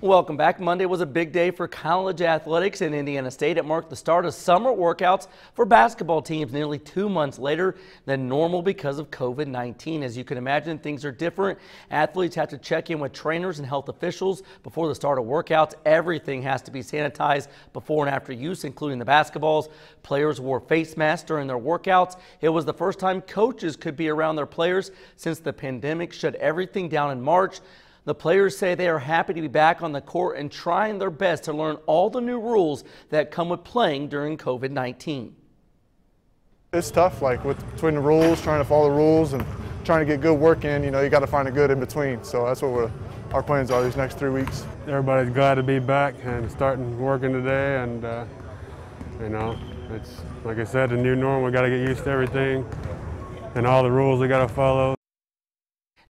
Welcome back. Monday was a big day for college athletics in Indiana State. It marked the start of summer workouts for basketball teams nearly two months later than normal because of COVID-19. As you can imagine, things are different. Athletes have to check in with trainers and health officials before the start of workouts. Everything has to be sanitized before and after use, including the basketballs. Players wore face masks during their workouts. It was the first time coaches could be around their players since the pandemic shut everything down in March. The players say they are happy to be back on the court and trying their best to learn all the new rules that come with playing during COVID 19. It's tough, like with between the rules, trying to follow the rules and trying to get good work in. You know, you got to find a good in between. So that's what our plans are these next three weeks. Everybody's glad to be back and starting working today, and uh, you know, it's like I said, the new norm, We got to get used to everything and all the rules we got to follow.